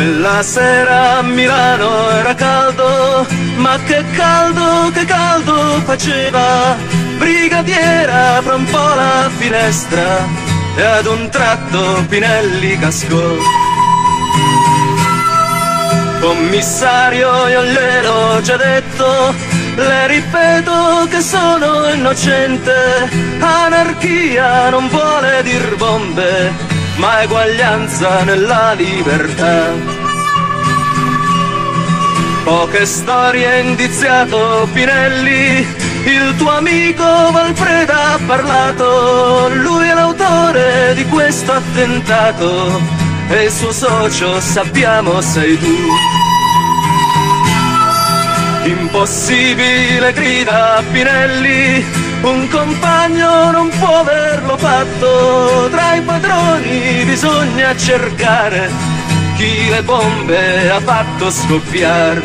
Quella sera a Milano era caldo, ma che caldo, che caldo faceva. Brigadiera fra un po' la finestra e ad un tratto Pinelli cascò. Commissario, io gliel'ho già detto, le ripeto che sono innocente. Anarchia non vuole dir bombe, ma eguaglianza nella libertà. Poche storie indiziato Pinelli, il tuo amico Valfreda ha parlato, lui è l'autore di questo attentato e il suo socio sappiamo sei tu. Impossibile grida Pinelli, un compagno non può averlo fatto, tra i padroni bisogna cercare chi le bombe ha fatto scoppiare.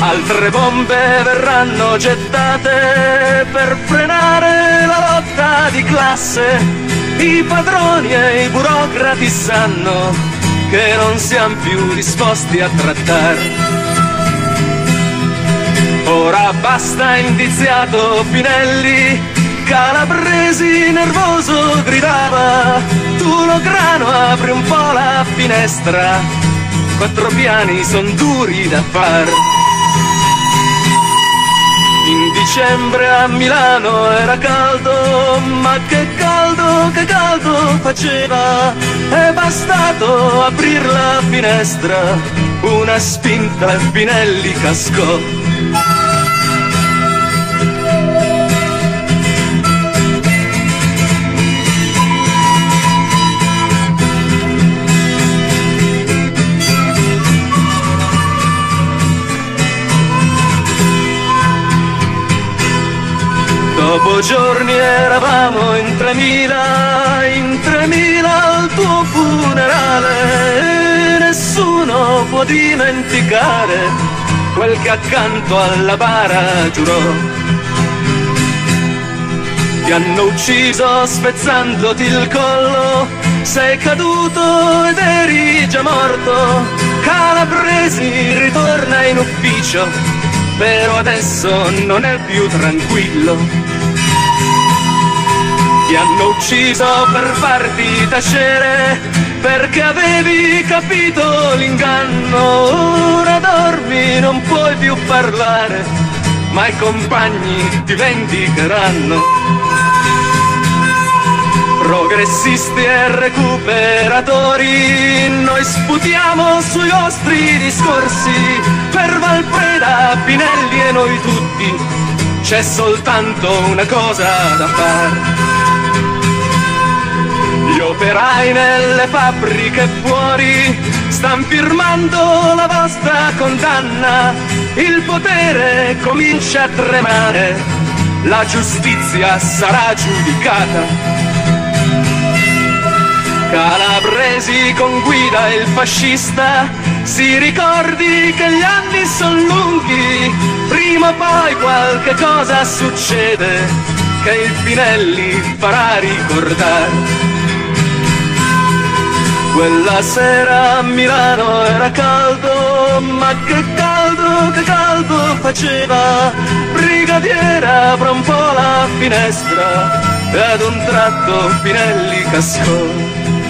Altre bombe verranno gettate per frenare la lotta di classe i padroni e i burocrati sanno che non siamo più disposti a trattare. Ora basta indiziato Pinelli, Calabresi nervoso gridava, tu lo grano apri un po' la finestra, quattro piani son duri da far. In dicembre a Milano era caldo, ma che caldo, che caldo faceva. È bastato aprir la finestra, una spinta e Pinelli cascò. Dopo giorni eravamo in tremila, in tremila al tuo funerale e nessuno può dimenticare quel che accanto alla bara giurò. Ti hanno ucciso spezzandoti il collo, sei caduto ed eri già morto. Calabresi ritorna in ufficio, però adesso non è più tranquillo ti hanno ucciso per farti tacere perché avevi capito l'inganno. Ora dormi, non puoi più parlare, ma i compagni ti vendicheranno. Progressisti e recuperatori, noi sputiamo sui vostri discorsi per Valpreda, Pinelli e noi tutti. C'è soltanto una cosa da fare gli operai nelle fabbriche fuori stan firmando la vostra condanna. Il potere comincia a tremare, la giustizia sarà giudicata. Calabresi con guida il fascista, si ricordi che gli anni sono lunghi, prima o poi qualche cosa succede che il Pinelli farà ricordare. Quella sera a Milano era caldo, ma che caldo, che caldo faceva. Brigadiera apra un po' la finestra e ad un tratto Pinelli cascò.